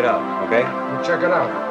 it out, okay? We'll check it out.